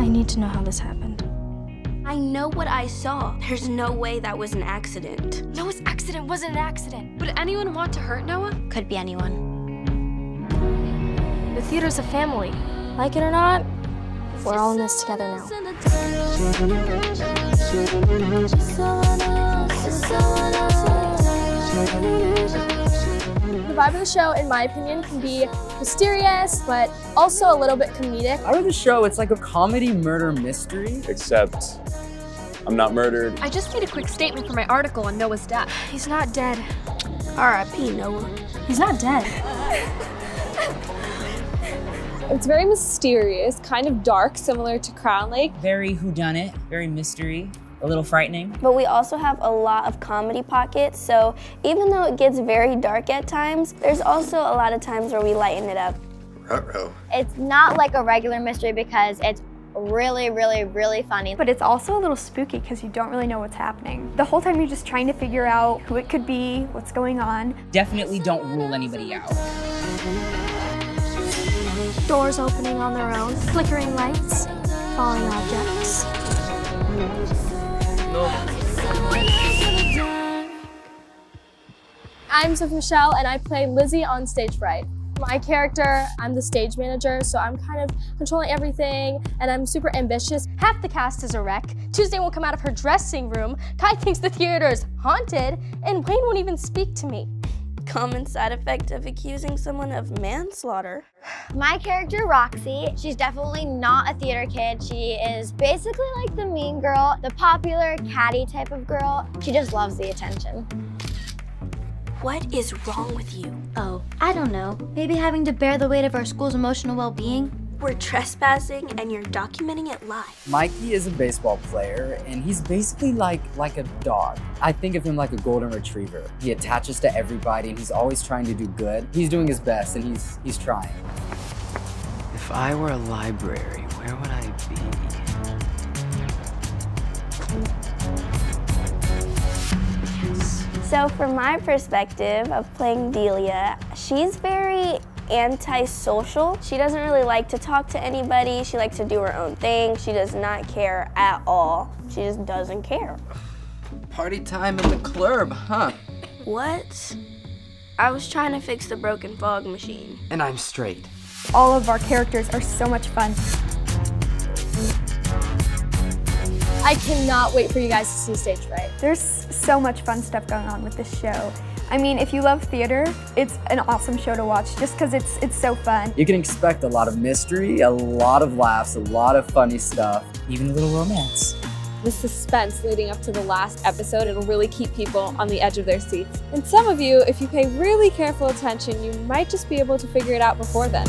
I need to know how this happened. I know what I saw. There's no way that was an accident. Noah's accident wasn't an accident. Would anyone want to hurt Noah? Could be anyone. The theater's a family. Like it or not, we're all in this together now. The vibe of the show, in my opinion, can be mysterious, but also a little bit comedic. Out of the show, it's like a comedy murder mystery. Except I'm not murdered. I just made a quick statement for my article on Noah's death. He's not dead. R.I.P. Noah. He's not dead. It's very mysterious, kind of dark, similar to Crown Lake. Very whodunit, very mystery, a little frightening. But we also have a lot of comedy pockets, so even though it gets very dark at times, there's also a lot of times where we lighten it up. Ruh-roh. It's not like a regular mystery because it's really, really, really funny. But it's also a little spooky because you don't really know what's happening. The whole time you're just trying to figure out who it could be, what's going on. Definitely don't rule anybody out. Doors opening on their own, flickering lights, falling objects. I'm Sophie Michelle, and I play Lizzy on Stage Fright. My character, I'm the stage manager, so I'm kind of controlling everything, and I'm super ambitious. Half the cast is a wreck. Tuesday won't come out of her dressing room. Kai thinks the theater is haunted, and Wayne won't even speak to me. Common side effect of accusing someone of manslaughter. My character, Roxie, she's definitely not a theater kid. She is basically like the mean girl, the popular catty type of girl. She just loves the attention. What is wrong with you? Oh, I don't know. Maybe having to bear the weight of our school's emotional well-being? We're trespassing and you're documenting it live. Mikey is a baseball player, and he's basically like like a dog. I think of him like a golden retriever. He attaches to everybody, and he's always trying to do good. He's doing his best, and he's he's trying. If I were a library, where would I be? So from my perspective of playing Delia, she's very antisocial. She doesn't really like to talk to anybody. She likes to do her own thing. She does not care at all. She just doesn't care. Party time in the club, huh? What? I was trying to fix the broken fog machine. And I'm straight. All of our characters are so much fun. I cannot wait for you guys to see Stage Fright. There's so much fun stuff going on with this show. I mean, if you love theater, it's an awesome show to watch just because it's it's so fun. You can expect a lot of mystery, a lot of laughs, a lot of funny stuff, even a little romance. The suspense leading up to the last episode, it'll really keep people on the edge of their seats. And some of you, if you pay really careful attention, you might just be able to figure it out before then.